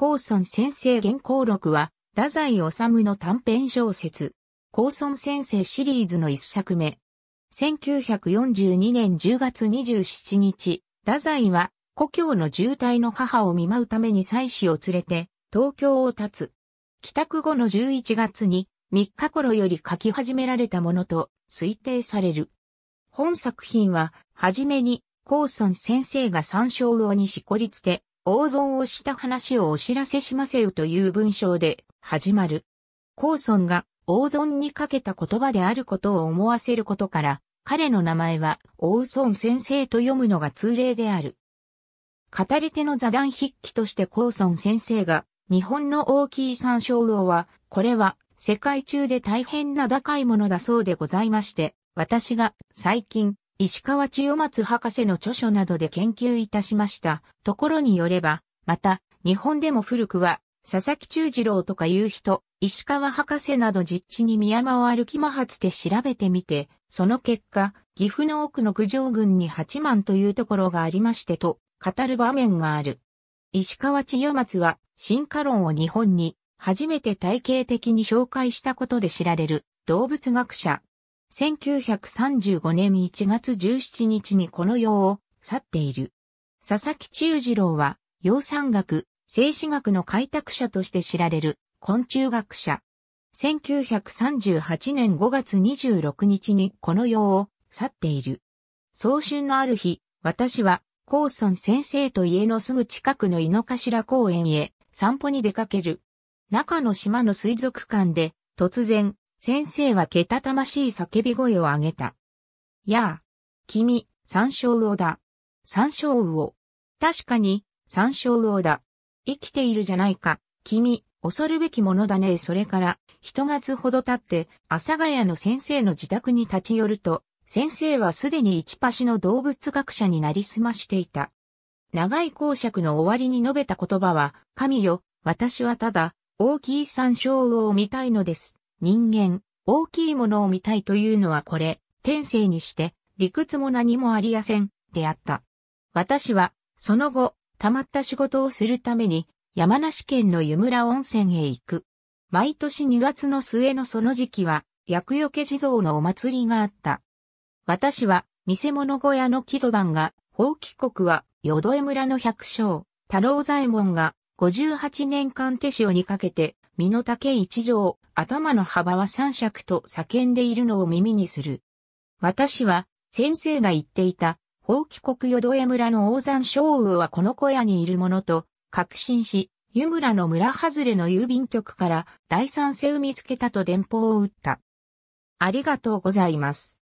高村先生原稿録は、太宰治の短編小説、高村先生シリーズの一作目。1942年10月27日、太宰は故郷の渋滞の母を見舞うために妻子を連れて東京を立つ。帰宅後の11月に3日頃より書き始められたものと推定される。本作品は、はじめに、コーソン先生が山椒魚にしこりつけ、大損をした話をお知らせしませよという文章で始まる。コーソンが大損にかけた言葉であることを思わせることから、彼の名前は大損先生と読むのが通例である。語り手の座談筆記としてコーソン先生が日本の大きい山椒魚は、これは世界中で大変な高いものだそうでございまして、私が最近石川千代松博士の著書などで研究いたしましたところによれば、また、日本でも古くは、佐々木忠次郎とかいう人、石川博士など実地に宮山を歩き回って調べてみて、その結果、岐阜の奥の九条郡に八幡というところがありましてと、語る場面がある。石川千代松は、進化論を日本に、初めて体系的に紹介したことで知られる、動物学者。1935年1月17日にこの世を去っている。佐々木忠次郎は、養蚕学、静止学の開拓者として知られる昆虫学者。1938年5月26日にこの世を去っている。早春のある日、私は、高村先生と家のすぐ近くの井の頭公園へ散歩に出かける。中の島の水族館で突然先生はけたたましい叫び声を上げた。やあ、君、山椒魚だ。山椒魚。確かに、山椒魚だ。生きているじゃないか。君、恐るべきものだね。それから、一月ほど経って、阿佐ヶ谷の先生の自宅に立ち寄ると、先生はすでに一パシの動物学者になりすましていた。長い公爵の終わりに述べた言葉は、神よ、私はただ、大きい山椒魚を見たいのです。人間、大きいものを見たいというのはこれ、天性にして、理屈も何もありやせん、であった。私は、その後、溜まった仕事をするために、山梨県の湯村温泉へ行く。毎年2月の末のその時期は、薬よけ地蔵のお祭りがあった。私は、見せ物小屋の木戸番が、法規国は、淀江村の百姓、太郎左衛門が、58年間手塩にかけて、身の丈一条、頭の幅は三尺と叫んでいるのを耳にする。私は、先生が言っていた、法規国淀江村の大山小魚はこの小屋にいるものと、確信し、湯村の村外れの郵便局から第三世を見つけたと電報を打った。ありがとうございます。